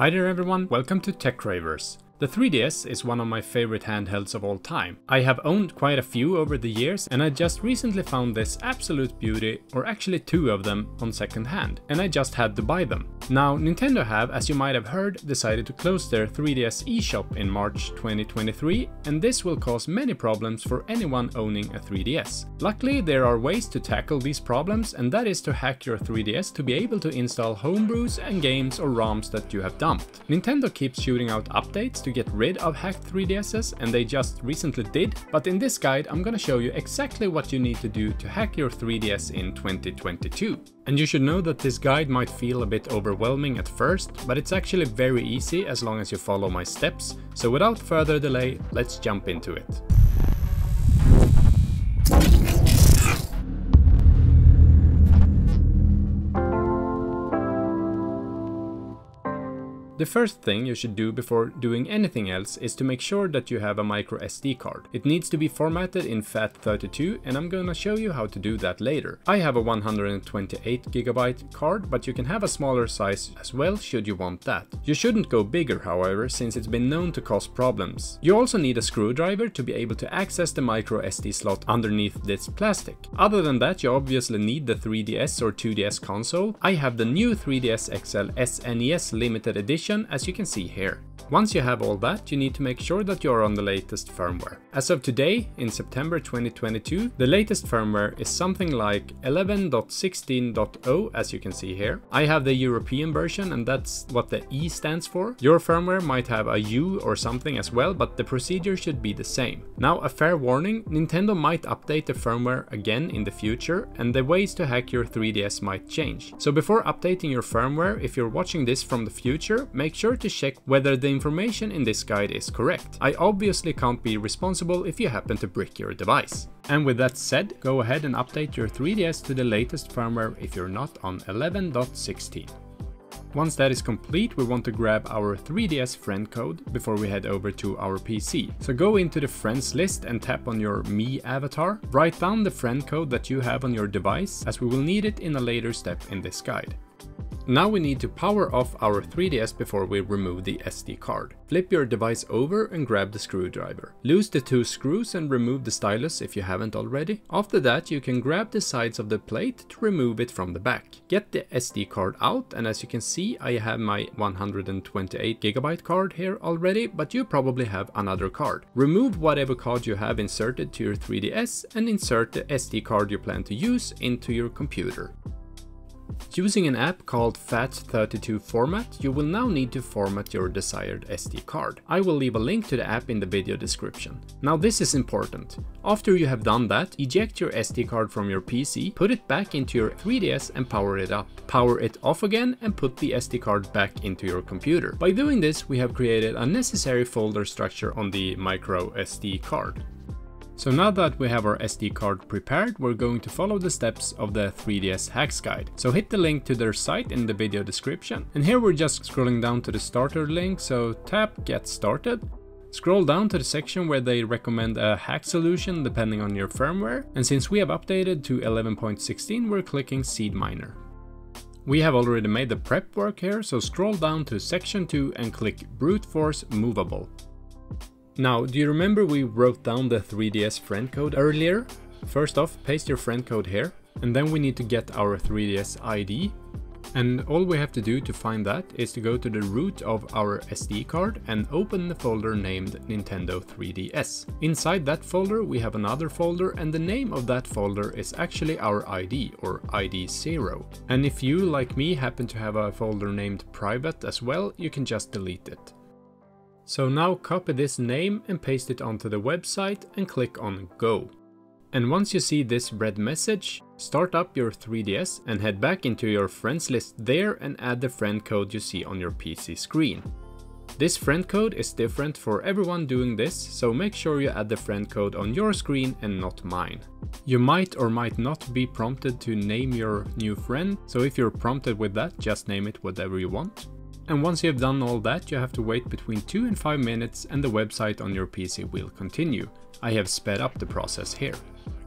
Hi there everyone, welcome to TechCravers. The 3DS is one of my favorite handhelds of all time. I have owned quite a few over the years and I just recently found this absolute beauty, or actually two of them, on second hand, and I just had to buy them. Now, Nintendo have, as you might have heard, decided to close their 3DS eShop in March 2023, and this will cause many problems for anyone owning a 3DS. Luckily, there are ways to tackle these problems, and that is to hack your 3DS to be able to install homebrews and games or ROMs that you have dumped. Nintendo keeps shooting out updates to to get rid of hacked 3DSs and they just recently did, but in this guide I'm gonna show you exactly what you need to do to hack your 3DS in 2022. And you should know that this guide might feel a bit overwhelming at first, but it's actually very easy as long as you follow my steps, so without further delay, let's jump into it. The first thing you should do before doing anything else is to make sure that you have a micro SD card. It needs to be formatted in FAT32 and I'm gonna show you how to do that later. I have a 128GB card, but you can have a smaller size as well should you want that. You shouldn't go bigger however, since it's been known to cause problems. You also need a screwdriver to be able to access the micro SD slot underneath this plastic. Other than that, you obviously need the 3DS or 2DS console. I have the new 3DS XL SNES limited edition as you can see here. Once you have all that, you need to make sure that you are on the latest firmware. As of today, in September 2022, the latest firmware is something like 11.16.0 as you can see here. I have the European version and that's what the E stands for. Your firmware might have a U or something as well, but the procedure should be the same. Now a fair warning, Nintendo might update the firmware again in the future and the ways to hack your 3DS might change. So before updating your firmware, if you're watching this from the future, make sure to check whether the information in this guide is correct. I obviously can't be responsible if you happen to brick your device. And with that said, go ahead and update your 3DS to the latest firmware if you're not on 11.16. Once that is complete, we want to grab our 3DS friend code before we head over to our PC. So go into the friends list and tap on your Me avatar. Write down the friend code that you have on your device as we will need it in a later step in this guide. Now we need to power off our 3DS before we remove the SD card. Flip your device over and grab the screwdriver. Loose the two screws and remove the stylus if you haven't already. After that you can grab the sides of the plate to remove it from the back. Get the SD card out and as you can see I have my 128GB card here already but you probably have another card. Remove whatever card you have inserted to your 3DS and insert the SD card you plan to use into your computer. Using an app called FAT32 Format, you will now need to format your desired SD card. I will leave a link to the app in the video description. Now this is important. After you have done that, eject your SD card from your PC, put it back into your 3DS and power it up. Power it off again and put the SD card back into your computer. By doing this, we have created a necessary folder structure on the micro SD card. So now that we have our SD card prepared, we're going to follow the steps of the 3DS hacks guide. So hit the link to their site in the video description. And here we're just scrolling down to the starter link, so tap get started. Scroll down to the section where they recommend a hack solution depending on your firmware. And since we have updated to 11.16, we're clicking Seed Miner. We have already made the prep work here, so scroll down to section 2 and click Brute Force Movable. Now, do you remember we wrote down the 3DS friend code earlier? First off, paste your friend code here, and then we need to get our 3DS ID. And all we have to do to find that is to go to the root of our SD card and open the folder named Nintendo 3DS. Inside that folder we have another folder and the name of that folder is actually our ID or ID0. And if you, like me, happen to have a folder named private as well, you can just delete it. So now copy this name and paste it onto the website and click on Go. And once you see this red message, start up your 3DS and head back into your friends list there and add the friend code you see on your PC screen. This friend code is different for everyone doing this, so make sure you add the friend code on your screen and not mine. You might or might not be prompted to name your new friend, so if you're prompted with that, just name it whatever you want. And once you have done all that, you have to wait between 2 and 5 minutes and the website on your PC will continue. I have sped up the process here.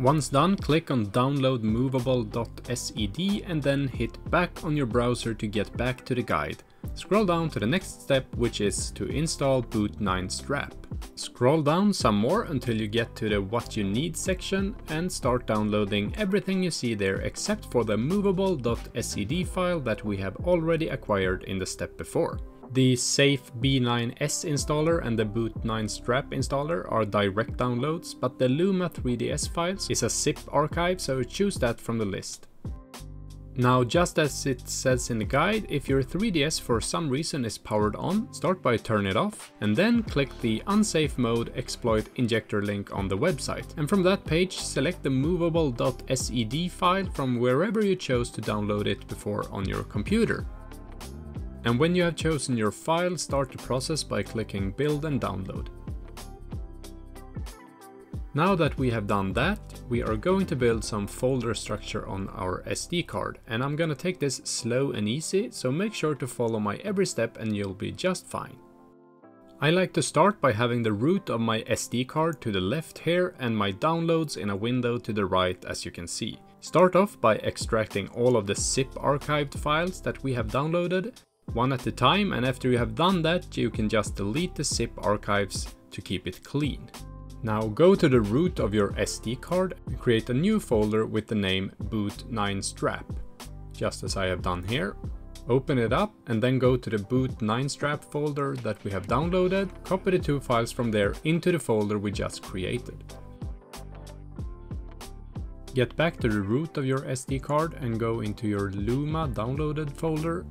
Once done, click on download movable.sed and then hit back on your browser to get back to the guide. Scroll down to the next step which is to install Boot 9 Strap. Scroll down some more until you get to the what you need section and start downloading everything you see there except for the movable.sed file that we have already acquired in the step before. The Safe B9S installer and the Boot 9 Strap installer are direct downloads, but the Luma 3DS files is a zip archive, so choose that from the list. Now just as it says in the guide, if your 3DS for some reason is powered on, start by turn it off and then click the unsafe mode exploit injector link on the website. And from that page select the movable.sed file from wherever you chose to download it before on your computer. And when you have chosen your file, start the process by clicking build and download. Now that we have done that, we are going to build some folder structure on our SD card and I'm gonna take this slow and easy, so make sure to follow my every step and you'll be just fine. I like to start by having the root of my SD card to the left here and my downloads in a window to the right as you can see. Start off by extracting all of the zip archived files that we have downloaded, one at a time and after you have done that you can just delete the zip archives to keep it clean. Now go to the root of your SD card and create a new folder with the name boot9 strap, just as I have done here. Open it up and then go to the boot9 strap folder that we have downloaded, copy the two files from there into the folder we just created. Get back to the root of your SD card and go into your Luma downloaded folder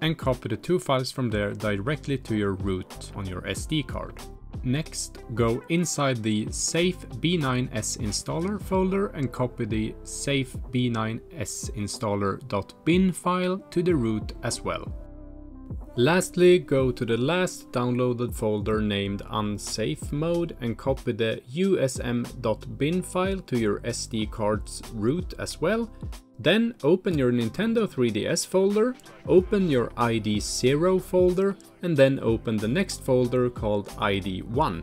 and copy the two files from there directly to your root on your SD card. Next, go inside the Safe B9S installer folder and copy the Safe B9S installer.bin file to the root as well. Lastly, go to the last downloaded folder named unsafe mode and copy the usm.bin file to your SD card's root as well. Then open your Nintendo 3DS folder, open your ID0 folder and then open the next folder called ID1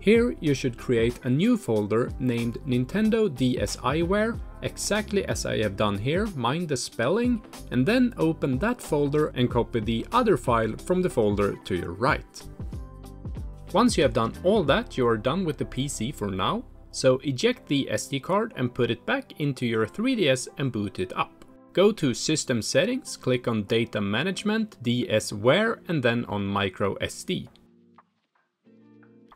here you should create a new folder named Nintendo DSiWare, exactly as I have done here, mind the spelling, and then open that folder and copy the other file from the folder to your right. Once you have done all that, you are done with the PC for now, so eject the SD card and put it back into your 3DS and boot it up. Go to System Settings, click on Data Management, DSWare, and then on Micro SD.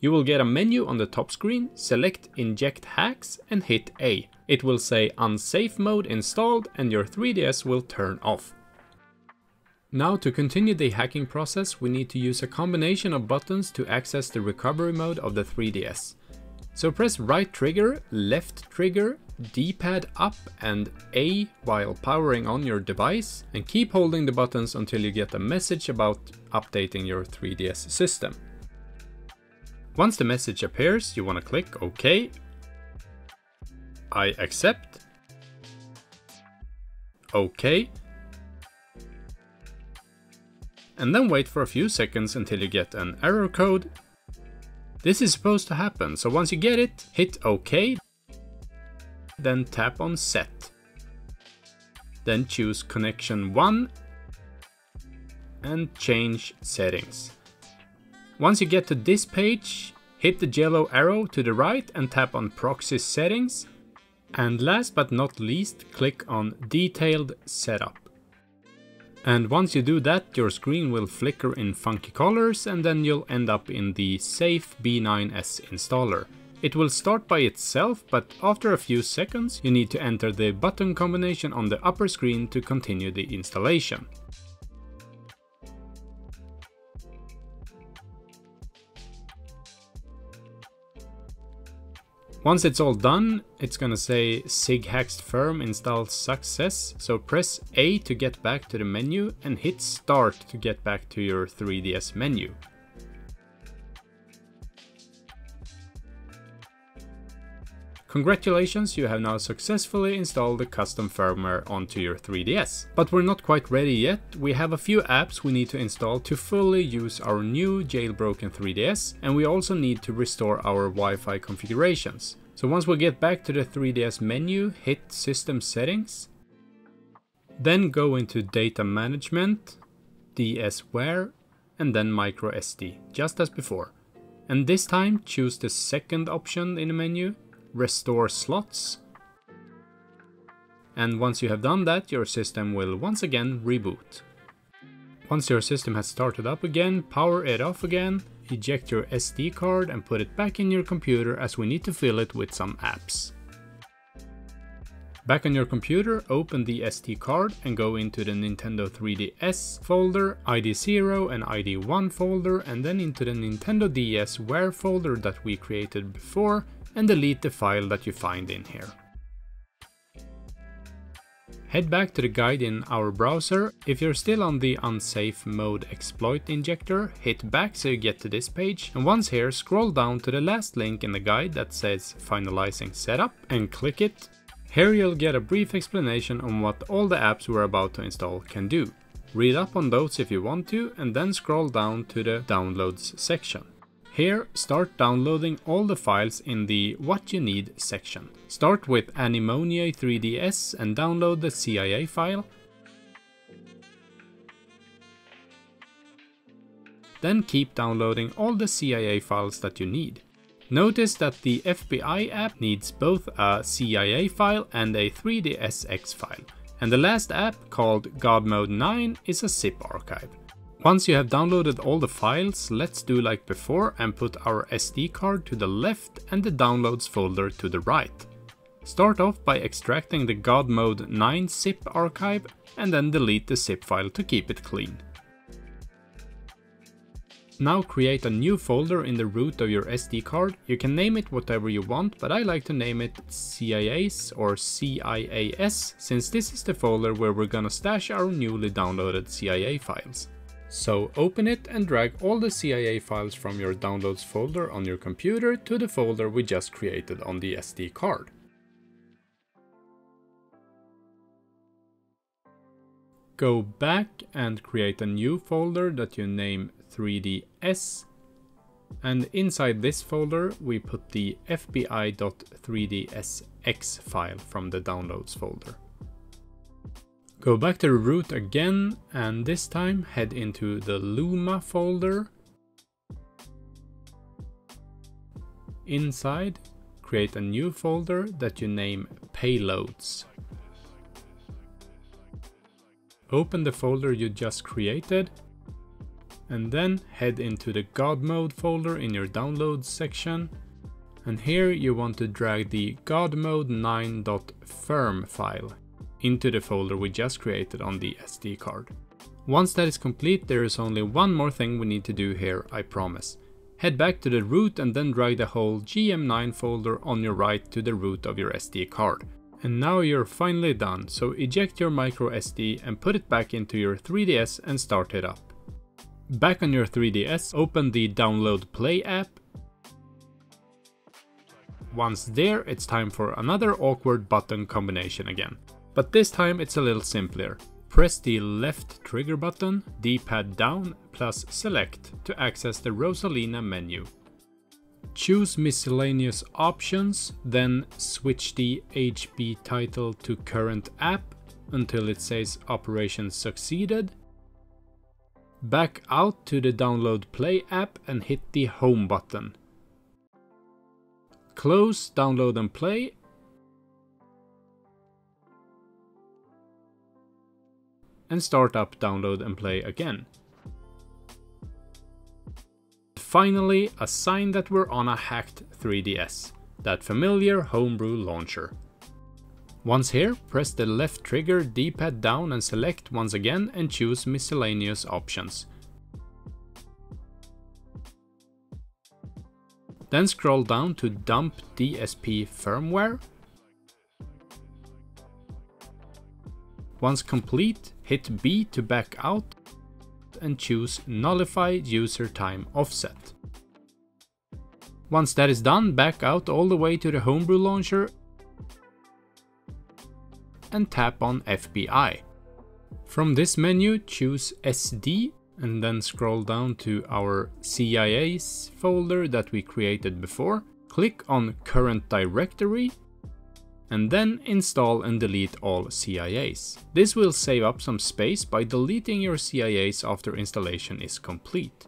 You will get a menu on the top screen, select Inject Hacks and hit A. It will say Unsafe Mode installed and your 3DS will turn off. Now to continue the hacking process we need to use a combination of buttons to access the recovery mode of the 3DS. So press right trigger, left trigger, D-pad up and A while powering on your device and keep holding the buttons until you get a message about updating your 3DS system. Once the message appears, you want to click OK. I accept. OK. And then wait for a few seconds until you get an error code. This is supposed to happen, so once you get it, hit OK. Then tap on Set. Then choose Connection 1 and change settings. Once you get to this page, hit the yellow arrow to the right and tap on Proxy Settings. And last but not least, click on Detailed Setup. And once you do that, your screen will flicker in funky colors and then you'll end up in the Safe B9S installer. It will start by itself, but after a few seconds you need to enter the button combination on the upper screen to continue the installation. Once it's all done, it's gonna say SIGHAXed firm installed success, so press A to get back to the menu and hit start to get back to your 3DS menu. Congratulations, you have now successfully installed the custom firmware onto your 3DS. But we're not quite ready yet, we have a few apps we need to install to fully use our new jailbroken 3DS, and we also need to restore our Wi-Fi configurations. So once we get back to the 3DS menu, hit System Settings, then go into Data Management, dsware, and then microSD, just as before. And this time choose the second option in the menu, restore slots. And once you have done that, your system will once again reboot. Once your system has started up again, power it off again, eject your SD card and put it back in your computer as we need to fill it with some apps. Back on your computer, open the SD card and go into the Nintendo 3DS folder, ID0 and ID1 folder, and then into the Nintendo DS Ware folder that we created before, and delete the file that you find in here. Head back to the guide in our browser. If you're still on the unsafe mode exploit injector, hit back so you get to this page. And once here, scroll down to the last link in the guide that says finalizing setup and click it. Here you'll get a brief explanation on what all the apps we're about to install can do. Read up on those if you want to and then scroll down to the downloads section. Here, start downloading all the files in the What You Need section. Start with Anemone 3DS and download the CIA file. Then keep downloading all the CIA files that you need. Notice that the FBI app needs both a CIA file and a 3DSX file. And the last app, called God Mode 9, is a zip archive. Once you have downloaded all the files, let's do like before and put our SD card to the left and the downloads folder to the right. Start off by extracting the God Mode 9 zip archive and then delete the zip file to keep it clean. Now create a new folder in the root of your SD card. You can name it whatever you want, but I like to name it CIAs or CIAS, since this is the folder where we're gonna stash our newly downloaded CIA files. So open it and drag all the CIA files from your downloads folder on your computer to the folder we just created on the SD card. Go back and create a new folder that you name 3ds and inside this folder we put the fbi.3dsx file from the downloads folder. Go back to the root again and this time head into the Luma folder. Inside, create a new folder that you name payloads. Open the folder you just created and then head into the God mode folder in your downloads section and here you want to drag the godmode9.firm file into the folder we just created on the SD card. Once that is complete, there is only one more thing we need to do here, I promise. Head back to the root and then drag the whole GM9 folder on your right to the root of your SD card. And now you're finally done, so eject your micro SD and put it back into your 3DS and start it up. Back on your 3DS, open the Download Play app. Once there, it's time for another awkward button combination again. But this time it's a little simpler. Press the left trigger button, D-pad down, plus select to access the Rosalina menu. Choose miscellaneous options, then switch the HB title to current app until it says operation succeeded. Back out to the download play app and hit the home button. Close download and play and start up, download and play again. Finally, a sign that we're on a hacked 3DS, that familiar homebrew launcher. Once here, press the left trigger D-pad down and select once again and choose miscellaneous options. Then scroll down to dump DSP firmware. Once complete, Hit B to back out and choose Nullify User Time Offset. Once that is done, back out all the way to the Homebrew launcher and tap on FBI. From this menu, choose SD and then scroll down to our CIAs folder that we created before. Click on Current Directory and then install and delete all CIAs. This will save up some space by deleting your CIAs after installation is complete.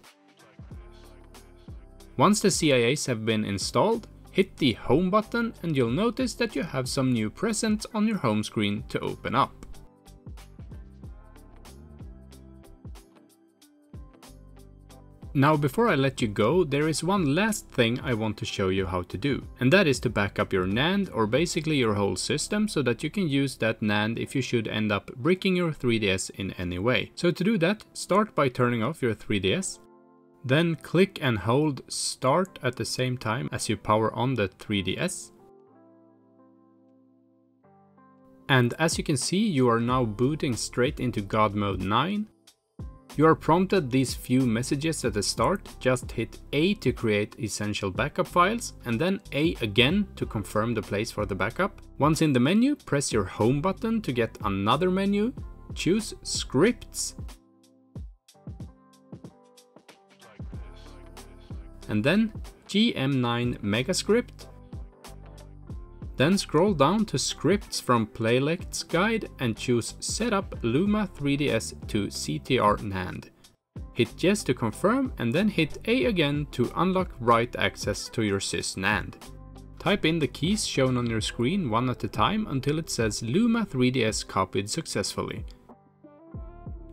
Once the CIAs have been installed, hit the home button and you'll notice that you have some new presents on your home screen to open up. Now before I let you go, there is one last thing I want to show you how to do. And that is to back up your NAND or basically your whole system so that you can use that NAND if you should end up bricking your 3DS in any way. So to do that, start by turning off your 3DS. Then click and hold start at the same time as you power on the 3DS. And as you can see, you are now booting straight into God Mode 9 you are prompted these few messages at the start, just hit A to create essential backup files and then A again to confirm the place for the backup. Once in the menu, press your home button to get another menu, choose scripts. And then GM9 Megascript then scroll down to scripts from Plailect's guide and choose Setup Luma 3DS to CTR NAND. Hit yes to confirm and then hit A again to unlock write access to your sys NAND. Type in the keys shown on your screen one at a time until it says Luma 3DS copied successfully.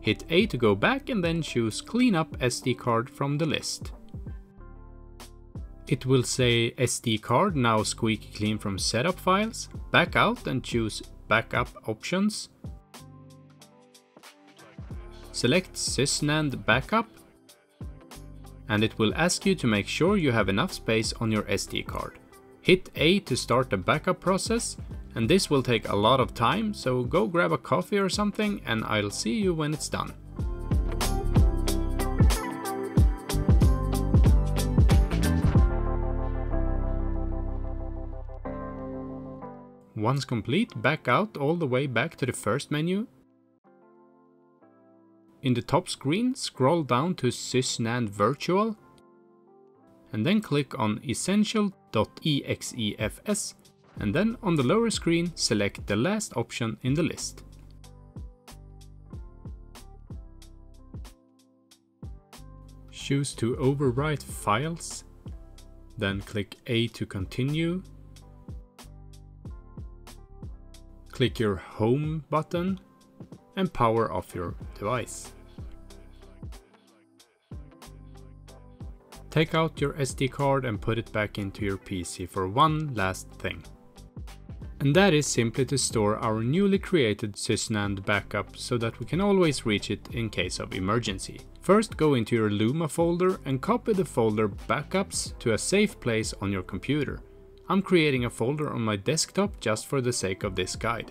Hit A to go back and then choose Clean up SD card from the list. It will say SD card now squeaky clean from setup files. Back out and choose backup options. Select SysNAND backup and it will ask you to make sure you have enough space on your SD card. Hit A to start the backup process and this will take a lot of time so go grab a coffee or something and I'll see you when it's done. Once complete, back out all the way back to the first menu. In the top screen, scroll down to SysNAND Virtual and then click on essential.exefs and then on the lower screen select the last option in the list. Choose to overwrite files, then click A to continue click your home button and power off your device. Take out your SD card and put it back into your PC for one last thing. And that is simply to store our newly created SysNAND backup so that we can always reach it in case of emergency. First go into your Luma folder and copy the folder backups to a safe place on your computer. I'm creating a folder on my desktop just for the sake of this guide.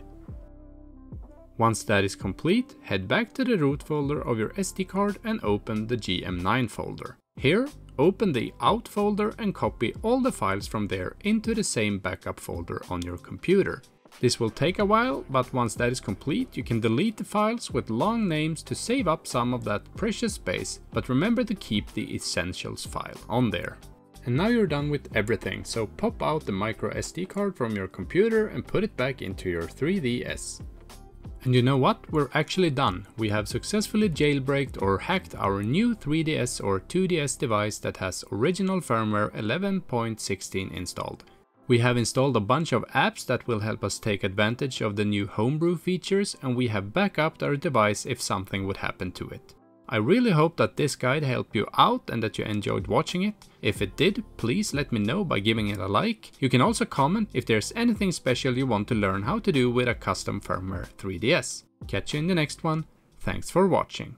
Once that is complete, head back to the root folder of your SD card and open the GM9 folder. Here, open the out folder and copy all the files from there into the same backup folder on your computer. This will take a while, but once that is complete, you can delete the files with long names to save up some of that precious space, but remember to keep the essentials file on there. And now you're done with everything, so pop out the micro SD card from your computer and put it back into your 3DS. And you know what? We're actually done. We have successfully jailbreaked or hacked our new 3DS or 2DS device that has original firmware 11.16 installed. We have installed a bunch of apps that will help us take advantage of the new homebrew features and we have backuped our device if something would happen to it. I really hope that this guide helped you out and that you enjoyed watching it. If it did, please let me know by giving it a like. You can also comment if there's anything special you want to learn how to do with a custom firmware 3DS. Catch you in the next one. Thanks for watching.